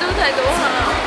都睇到嚇。